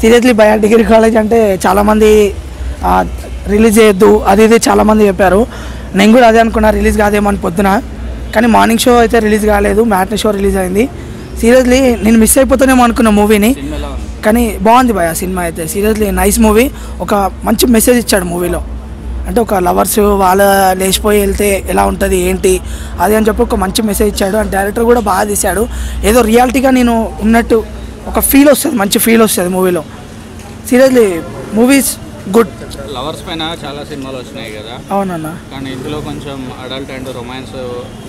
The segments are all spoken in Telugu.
సీరియస్లీ భయ డిగ్రీ కాలేజ్ అంటే చాలామంది రిలీజ్ చేయొద్దు అది ఇది చాలామంది చెప్పారు. నేను కూడా అదే అనుకున్నా రిలీజ్ కాదేమో అని పొద్దున. కానీ మార్నింగ్ షో అయితే రిలీజ్ కాలేదు మ్యాట్ని షో రిలీజ్ అయింది. సీరియస్లీ నేను మిస్ అయిపోతానేమో అనుకున్న మూవీని కానీ బాగుంది భయ సినిమా అయితే. Seriously nice movie. ఒక మంచి మెసేజ్ ఇచ్చాడు మూవీలో. అంటే ఒక లవర్స్ వాళ్ళ లేచిపోయి వెళ్తే ఎలా ఉంటుంది ఏంటి అది అని చెప్పి ఒక మంచి మెసేజ్ ఇచ్చాడు. అండ్ డైరెక్టర్ కూడా బాగా తీశాడు. ఏదో రియాలిటీగా నేను ఉన్నట్టు ఒక ఫీల్ వస్తుంది మంచి ఫీల్ వస్తుంది మూవీలో సీరియస్లీ మూవీస్ గుడ్ లవర్స్ పైన చాలా సినిమాలు వచ్చినాయి కదా. అవునన్నా. కానీ ఇందులో కొంచెం అడల్ట్ అండ్ రొమాన్స్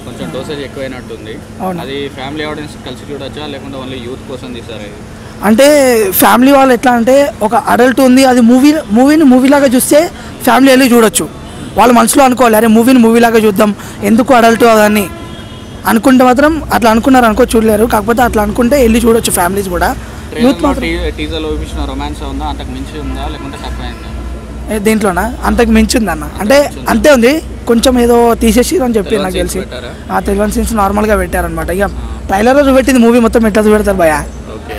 కొంచెం డోసేజ్ ఎక్కువైనట్టుంది. అవును. అది ఫ్యామిలీ ఆడియన్స్ కలిసి చూడొచ్చా? లేకుంటే ఓన్లీ యూత్ కోసం తీసారా ఇది? అంటే ఫ్యామిలీ వాళ్ళు ఎట్లా అంటే ఒక అడల్ట్ ఉంది అది మూవీ మూవీని మూవీలాగా చూస్తే ఫ్యామిలీ వెళ్ళి చూడొచ్చు. వాళ్ళ మనసులో అనుకోవాలి అరే మూవీని మూవీలాగా చూద్దాం. ఎందుకు అడల్ట్ అదని. అనుకుంటే మాత్రం అట్లా అనుకున్నారు అనుకో చూడలేరు. కాకపోతే అట్లా అనుకుంటే వెళ్ళి చూడొచ్చు ఫ్యామిలీస్ కూడా. యూత్ మాత్రం టీజర్లో చూపించిన రొమాన్స్ ఉందా? అంతకు మించి ఉందా? లేకుంటే తక్కువైందా? ఏ, దీంట్లోనా? అంతకు మించి ఉంది అన్న? అంటే అంతే ఉంది. కొంచెం ఏదో తీసేసి అని చెప్పి నాకు తెలిసి? ఆ తెలియని సీన్స్ నార్మల్గా పెట్టారనమాట ఇక ట్రైలర్లో చూపెట్టింది మూవీ మొత్తం ఎట్లా చూపెడతారు భయ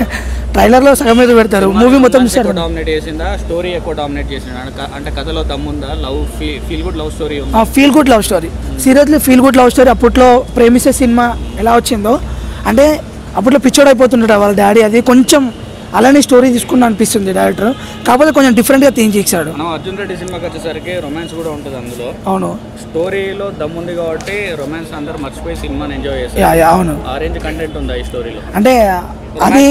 ట్రైలర్లో సగం మీద పెడతారు. మూవీ మొత్తం చూస్తారు. డామినేట్ చేసిందా? స్టోరీ ఎక్కువ డామినేట్ చేసిందా? అంటే- కథలో దమ్ముందా? Love feel good love story ఉందా? Feel good love story seriously feel good love story అప్పట్లో ప్రేమిసే సినిమా ఎలా వచ్చిందో అంటే అప్పట్లో పిచ్చోడ్ అయిపోతుంటాడు వాళ్ళ డాడీ. అది కొంచెం అలానే స్టోరీ తీసుకుని అనిపిస్తుంది డైరెక్టర్ కాకపోతే కొంచెం డిఫరెంట్గా థింక్ చేశాడు. మనం అర్జున్ రెడ్డి సినిమాకి వచ్చేసరికి రొమాన్స్ కూడా ఉంటుంది అందులో. అవును. స్టోరీలో దమ్ముంది కాబట్టి రొమాన్స్ అందరూ మర్చిపోయి సినిమాని ఎంజాయ్ చేస్తారు అవును. ఆరెంజ్ కంటెంట్ ఉందా ఈ స్టోరీలో అంటే అది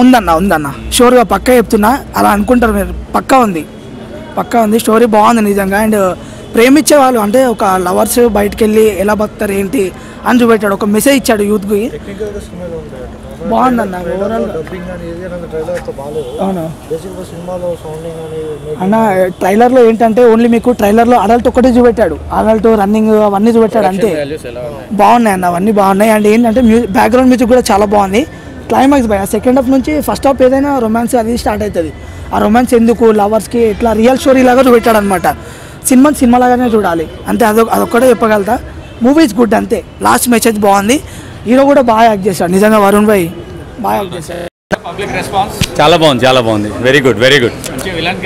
ఉందన్న ఉందన్న. షూర్గా పక్కా చెప్తున్నా అలా అనుకుంటారు మీరు. పక్కా ఉంది. పక్కా ఉంది స్టోరీ బాగుంది నిజంగా. అండ్ ప్రేమించే వాళ్ళు అంటే ఒక లవర్స్ బయటకు వెళ్ళి ఎలా బతుకుతారు ఏంటి అని చూపెట్టాడు ఒక మెసేజ్ ఇచ్చాడు యూత్కి. సౌండింగ్ కానీ అన్న ట్రైలర్లో ఏంటంటే ఓన్లీ మీకు ట్రైలర్లో అడల్ట్ ఒక్కటే చూపెట్టాడు. అడల్ట్ రన్నింగ్ అవన్నీ చూపెట్టాడు అంతే. బాగున్నాయి అన్న అవన్నీ బాగున్నాయి. అండ్ ఏంటంటే మ్యూజిక్ బ్యాక్గ్రౌండ్ మ్యూజిక్ కూడా చాలా బాగుంది. క్లైమాక్స్ భయ. సెకండ్ హాఫ్ నుంచి ఫస్ట్ హాఫ్ ఏదైనా రొమాన్స్ అది స్టార్ట్ అవుతుంది. ఆ రొమాన్స్ ఎందుకు లవర్స్కి ఇట్లా రియల్ స్టోరీ లాగా చూపెట్టాడు అనమాట సినిమా సినిమా లాగానే చూడాలి. అంతే అదొక అదొక్కటే చెప్పగలుగుతా. మూవీస్ గుడ్ అంతే. లాస్ట్ మెసేజ్ బాగుంది. హీరో కూడా బాగా యాక్ట్ చేశాడు. నిజంగా వరుణ్ భాయ్ బాగా యాక్ట్ చేశాడు. పబ్లిక్ రెస్పాన్స్ చాలా బాగుంది చాలా బాగుంది. Very good very good villain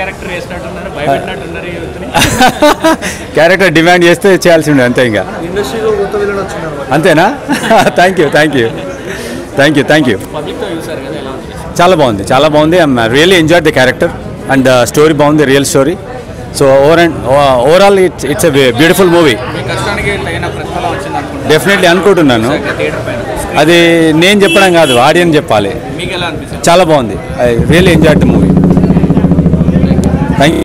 character demand చేస్తే చేయాల్సి ఉండే అంతే ఇంకా. ఇండస్ట్రీలో కొత్త విలన్ వచ్చినారు. అంతేనా? Thank you thank you thank you thank you చాలా బాగుంది చాలా బాగుంది. I'm really enjoy the character and story బాగుంది real story so over and overall it's it's a beautiful movie definitely అనుకుంటున్నాను. అది నేను చెప్పడం కాదు ఆడియన్స్ చెప్పాలి. చాలా బాగుంది. I really enjoy the movie thank